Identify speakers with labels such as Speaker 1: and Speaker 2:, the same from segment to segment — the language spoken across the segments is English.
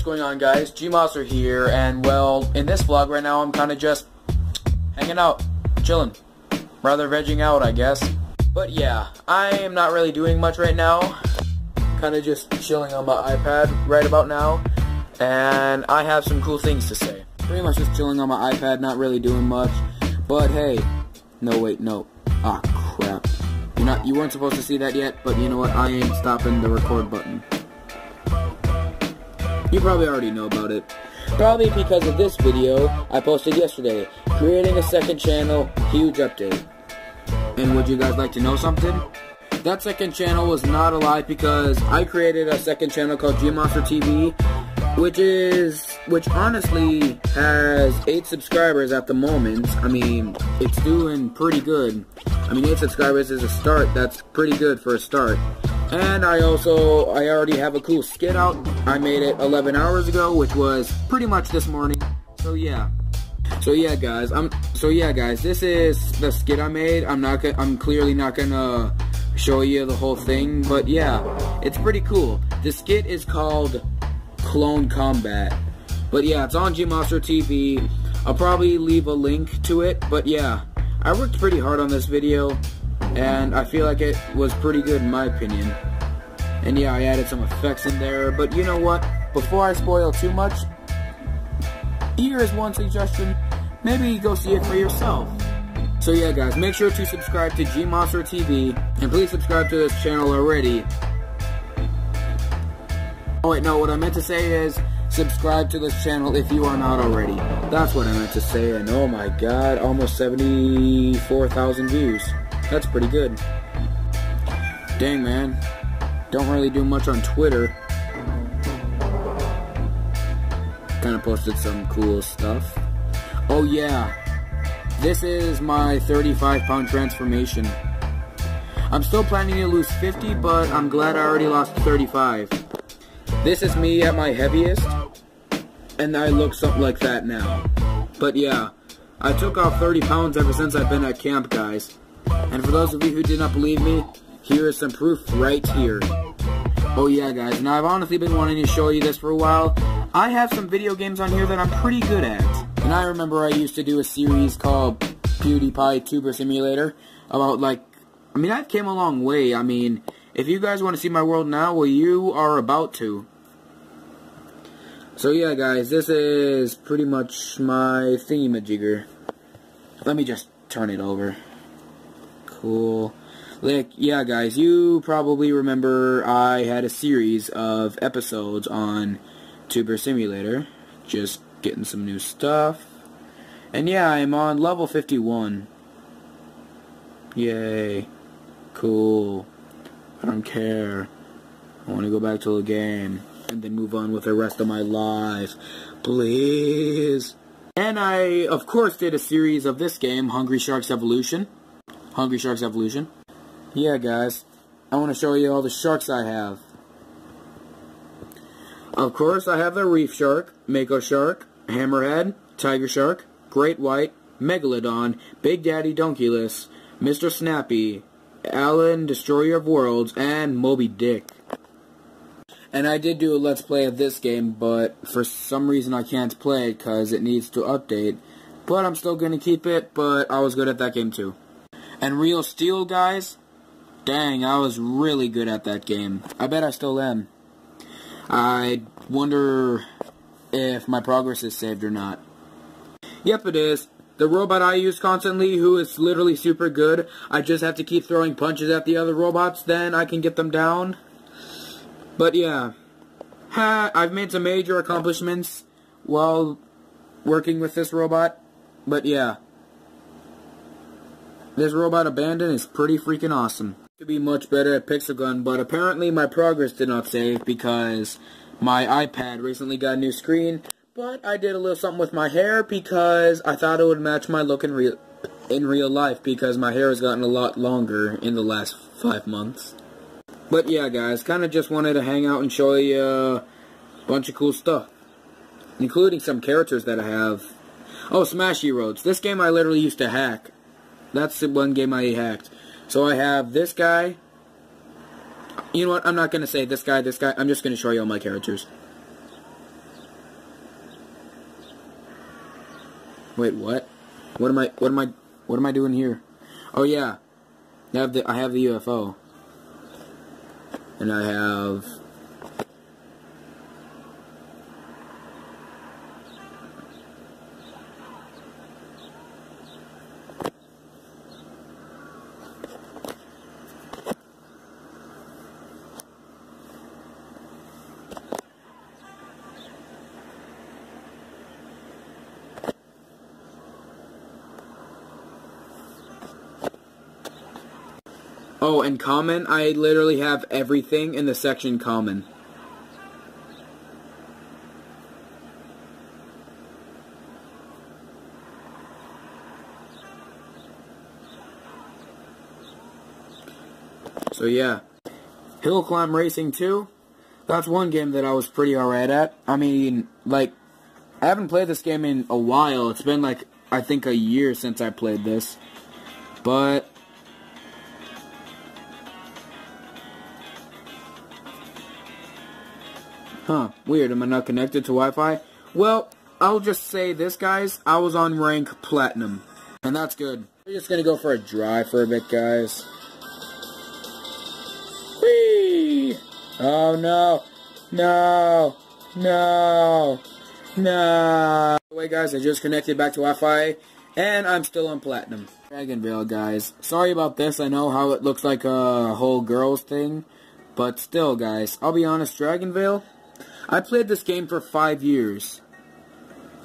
Speaker 1: what's going on guys? G-Monster here, and well, in this vlog right now I'm kind of just hanging out, chilling. Rather vegging out, I guess. But yeah, I am not really doing much right now. Kind of just chilling on my iPad right about now. And I have some cool things to say. Pretty much just chilling on my iPad, not really doing much. But hey, no wait, no. Ah, crap. You're not, you weren't supposed to see that yet, but you know what? I ain't stopping the record button. You probably already know about it. Probably because of this video I posted yesterday, creating a second channel, huge update. And would you guys like to know something? That second channel was not alive because I created a second channel called G-Monster TV, which is, which honestly has 8 subscribers at the moment. I mean, it's doing pretty good. I mean, 8 subscribers is a start, that's pretty good for a start. And I also, I already have a cool skit out. I made it 11 hours ago, which was pretty much this morning. So yeah. So yeah, guys. I'm. So yeah, guys. This is the skit I made. I'm not. I'm clearly not gonna show you the whole thing, but yeah, it's pretty cool. The skit is called Clone Combat. But yeah, it's on G-Monster TV. I'll probably leave a link to it. But yeah, I worked pretty hard on this video and I feel like it was pretty good in my opinion. And yeah, I added some effects in there, but you know what? Before I spoil too much, here is one suggestion. Maybe go see it for yourself. So yeah guys, make sure to subscribe to G-Monster TV, and please subscribe to this channel already. Oh wait, no, what I meant to say is, subscribe to this channel if you are not already. That's what I meant to say, and oh my god, almost 74,000 views. That's pretty good. Dang, man. Don't really do much on Twitter. Kind of posted some cool stuff. Oh, yeah. This is my 35 pound transformation. I'm still planning to lose 50, but I'm glad I already lost 35. This is me at my heaviest, and I look something like that now. But yeah, I took off 30 pounds ever since I've been at camp, guys. And for those of you who did not believe me, here is some proof right here. Oh yeah guys, now I've honestly been wanting to show you this for a while. I have some video games on here that I'm pretty good at. And I remember I used to do a series called PewDiePie Tuber Simulator about like, I mean I've came a long way. I mean, if you guys want to see my world now, well you are about to. So yeah guys, this is pretty much my thingamajigger. Let me just turn it over cool. Like, yeah, guys, you probably remember I had a series of episodes on Tuber Simulator. Just getting some new stuff. And yeah, I'm on level 51. Yay. Cool. I don't care. I want to go back to the game. And then move on with the rest of my life. Please. And I, of course, did a series of this game, Hungry Sharks Evolution. Hungry Sharks Evolution. Yeah, guys, I want to show you all the sharks I have. Of course, I have the reef shark, mako shark, hammerhead, tiger shark, great white, megalodon, big daddy donkeyless, Mr. Snappy, Alan, Destroyer of Worlds, and Moby Dick. And I did do a Let's Play of this game, but for some reason I can't play it because it needs to update. But I'm still going to keep it, but I was good at that game too. And Real Steel, guys, dang, I was really good at that game. I bet I still am. I wonder if my progress is saved or not. Yep, it is. The robot I use constantly, who is literally super good, I just have to keep throwing punches at the other robots, then I can get them down. But yeah, ha, I've made some major accomplishments while working with this robot. But yeah. This robot abandon is pretty freaking awesome. To be much better at pixel gun, but apparently my progress did not save because my iPad recently got a new screen. But I did a little something with my hair because I thought it would match my look in real in real life because my hair has gotten a lot longer in the last five months. But yeah, guys, kind of just wanted to hang out and show you a bunch of cool stuff, including some characters that I have. Oh, Smashy Roads. This game I literally used to hack. That's the one game I hacked. So I have this guy. You know what? I'm not going to say this guy, this guy. I'm just going to show you all my characters. Wait, what? What am I? What am I? What am I doing here? Oh yeah, I have the I have the UFO, and I have Oh, and common, I literally have everything in the section common. So yeah, Hill Climb Racing 2, that's one game that I was pretty alright at. I mean, like, I haven't played this game in a while. It's been like, I think a year since I played this. But, Huh, weird, am I not connected to Wi-Fi? Well, I'll just say this, guys. I was on rank Platinum. And that's good. We're just gonna go for a drive for a bit, guys. Whee! Oh, no. No. No. No. Wait, guys, I just connected back to Wi-Fi. And I'm still on Platinum. Dragonvale, guys. Sorry about this. I know how it looks like a whole girls thing. But still, guys, I'll be honest, Dragonvale, I played this game for five years.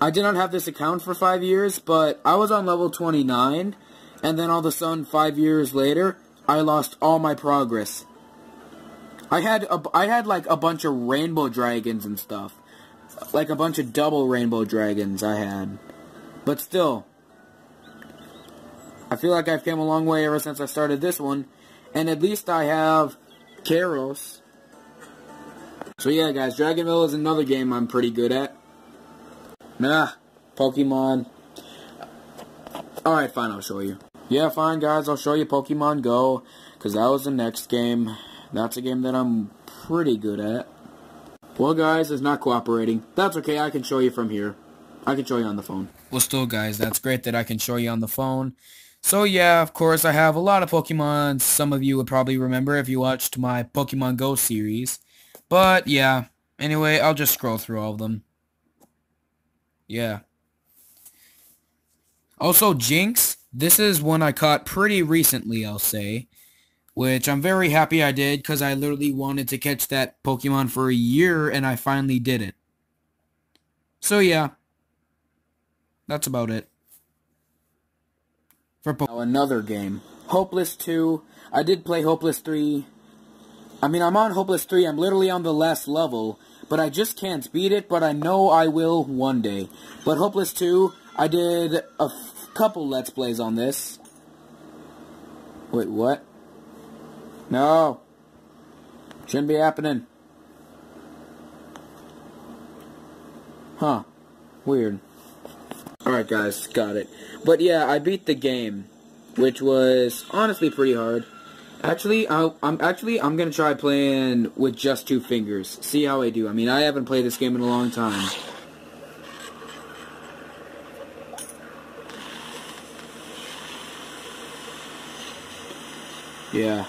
Speaker 1: I did not have this account for five years, but I was on level 29, and then all of a sudden, five years later, I lost all my progress. I had a, I had like a bunch of rainbow dragons and stuff. Like a bunch of double rainbow dragons I had. But still, I feel like I've came a long way ever since I started this one. And at least I have Kairos, so yeah, guys, Dragonvale is another game I'm pretty good at. Nah, Pokemon. Alright, fine, I'll show you. Yeah, fine, guys, I'll show you Pokemon Go, because that was the next game. That's a game that I'm pretty good at. Well, guys, it's not cooperating. That's okay, I can show you from here. I can show you on the phone. Well, still, guys, that's great that I can show you on the phone. So, yeah, of course, I have a lot of Pokemon. Some of you would probably remember if you watched my Pokemon Go series. But, yeah. Anyway, I'll just scroll through all of them. Yeah. Also, Jynx. This is one I caught pretty recently, I'll say. Which I'm very happy I did, because I literally wanted to catch that Pokemon for a year, and I finally did it. So, yeah. That's about it. For po now, another game. Hopeless 2. I did play Hopeless 3 I mean, I'm on Hopeless 3. I'm literally on the last level. But I just can't beat it, but I know I will one day. But Hopeless 2, I did a couple Let's Plays on this. Wait, what? No. Shouldn't be happening. Huh. Weird. Alright guys, got it. But yeah, I beat the game, which was honestly pretty hard. Actually, uh, i am actually I'm gonna try playing with just two fingers. See how I do. I mean, I haven't played this game in a long time. Yeah.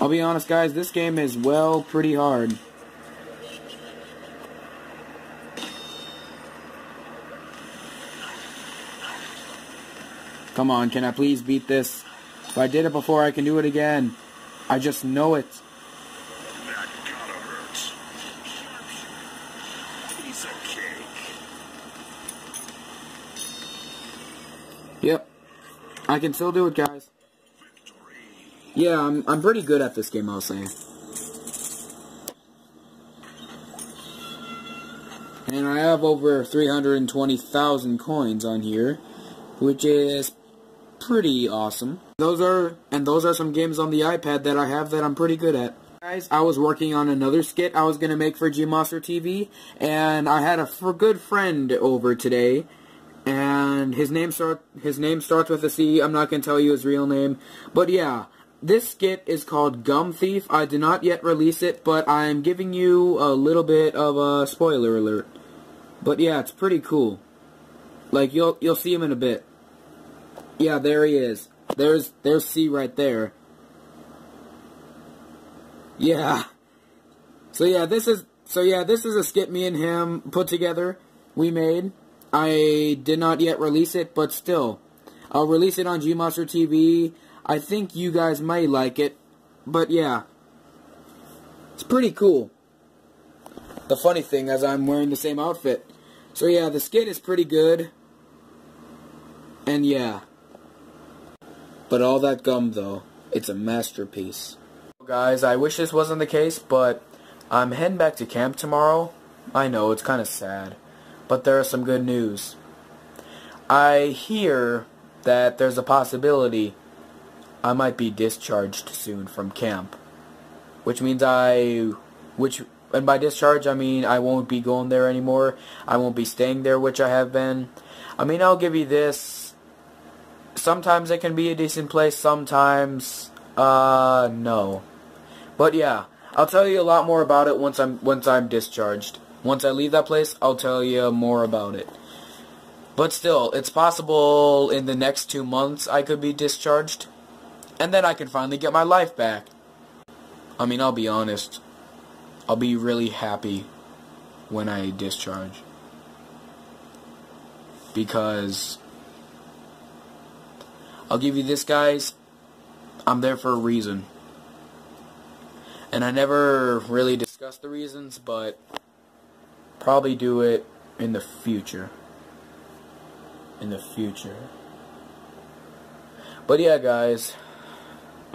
Speaker 1: I'll be honest, guys. This game is well pretty hard. Come on, can I please beat this? If I did it before, I can do it again. I just know it. That gotta hurt. Piece of cake. Yep. I can still do it, guys. Victory. Yeah, I'm, I'm pretty good at this game, I'll say. And I have over 320,000 coins on here, which is pretty awesome. Those are and those are some games on the iPad that I have that I'm pretty good at. Guys, I was working on another skit I was gonna make for Gmonster TV, and I had a good friend over today, and his name start his name starts with a C. I'm not gonna tell you his real name, but yeah. This skit is called Gum Thief. I did not yet release it, but I'm giving you a little bit of a spoiler alert. But yeah, it's pretty cool. Like you'll you'll see him in a bit. Yeah, there he is. There's there's C right there. Yeah. So yeah, this is so yeah, this is a skit me and him put together. We made. I did not yet release it, but still, I'll release it on GMonster TV. I think you guys might like it, but yeah, it's pretty cool. The funny thing is I'm wearing the same outfit. So yeah, the skit is pretty good. And yeah. But all that gum though, it's a masterpiece. Guys, I wish this wasn't the case, but I'm heading back to camp tomorrow. I know, it's kind of sad. But there is some good news. I hear that there's a possibility I might be discharged soon from camp. Which means I... Which... And by discharge, I mean I won't be going there anymore. I won't be staying there, which I have been. I mean, I'll give you this. Sometimes it can be a decent place. Sometimes, uh, no. But yeah, I'll tell you a lot more about it once I'm once I'm discharged. Once I leave that place, I'll tell you more about it. But still, it's possible in the next two months I could be discharged. And then I can finally get my life back. I mean, I'll be honest. I'll be really happy when I discharge. Because I'll give you this, guys. I'm there for a reason. And I never really discussed the reasons, but probably do it in the future. In the future. But yeah, guys.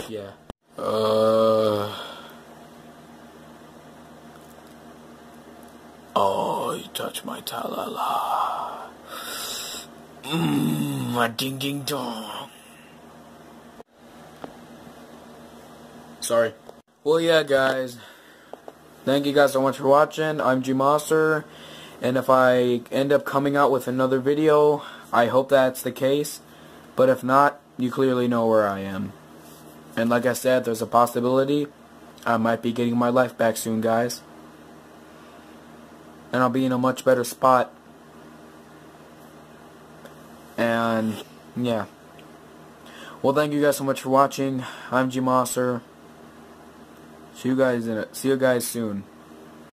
Speaker 1: Yeah. Uh... Oh, you touch my talala. Mmm, my ding ding dong. Sorry. Well, yeah, guys. Thank you guys so much for watching. I'm G-Monster. And if I end up coming out with another video, I hope that's the case. But if not, you clearly know where I am. And like I said, there's a possibility I might be getting my life back soon, guys. And I'll be in a much better spot. And, yeah. Well, thank you guys so much for watching. I'm G-Monster. See you guys in it. See you guys soon.